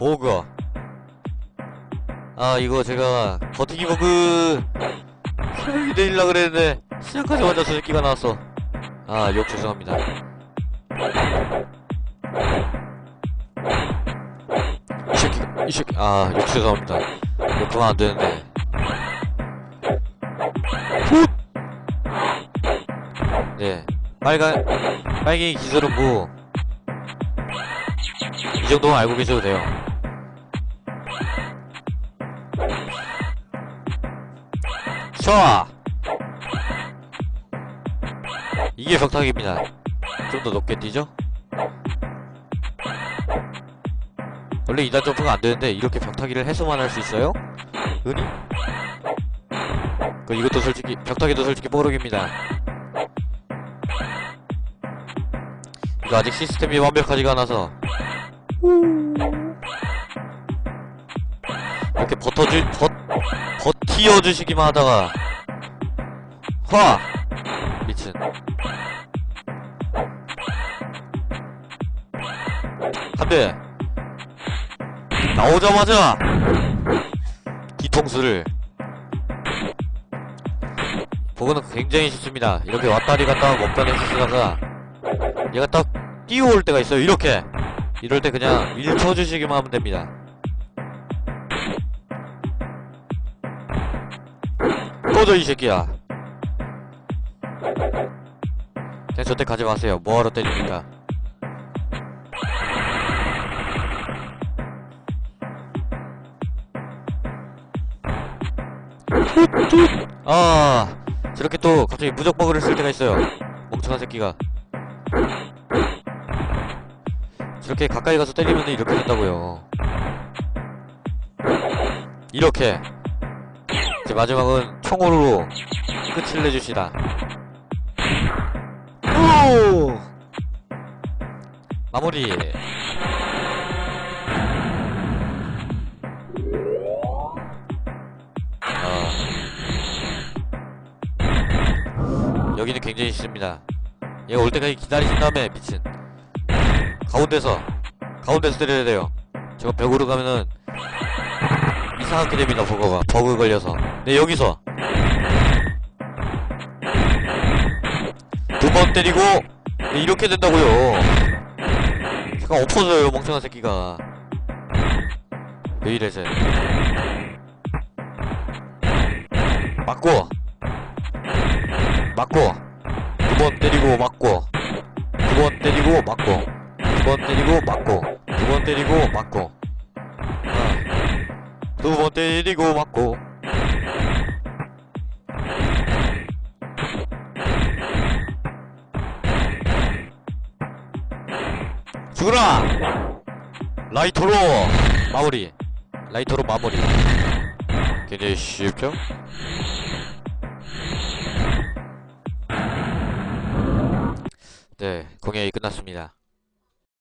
버그 아 이거 제가 버티기 버그 내리려 그랬는데 시작하자마자 저 새끼가 나왔어. 아 욕 죄송합니다. 이 새끼 이 새끼. 아욕 죄송합니다. 이거 그만 안 되는데. 훗! 네 빨간 빨갱이 기술은 뭐 이 정도만 알고 계셔도 돼요 샤 이게 벽타기입니다 좀 더 높게 뛰죠 원래 2단 점프가 안 되는데 이렇게 벽타기를 해서만 할 수 있어요? 은이? 그 이것도 솔직히 벽타기도 솔직히 뽀록입니다 이거 아직 시스템이 완벽하지가 않아서 이렇게 버텨주 버 버티어 주시기만 하다가 화 미친. 한대 나오자마자 뒤통수를 보고는 굉장히 쉽습니다. 이렇게 왔다리 갔다 먹다리 쓰다가 얘가 딱 뛰어올 때가 있어요. 이렇게. 이럴 때 그냥 밀쳐주시기만 하면 됩니다. 꺼져 이 새끼야 그냥 저때 가지 마세요. 뭐하러 때립니까? 아 저렇게 또 갑자기 무적 버그를 쓸 때가 있어요. 멍청한 새끼가. 저렇게 가까이 가서 때리면 이렇게 된다고요. 이렇게. 이제 마지막은 총으로 끝을 내주시다 오 마무리. 아. 여기는 굉장히 쉽습니다. 얘가 올 때까지 기다리신 다음에 미친 가운데서 가운데서 때려야 돼요. 제가 벽으로 가면은 이상하게 됩니다 버거가. 버그 걸려서. 네 여기서 때리고 네, 이렇게 된다고요. 잠깐 엎어져요 멍청한 새끼가. 왜 이래 쟤 맞고. 맞고. 두 번 때리고 맞고. 두 번 때리고 맞고. 두 번 때리고 맞고. 두 번 때리고 맞고. 두 번 때리고 맞고 죽으라. 라이터로 마무리. 라이터로 마무리. 굉장히 쉽죠? 네 공연이 끝났습니다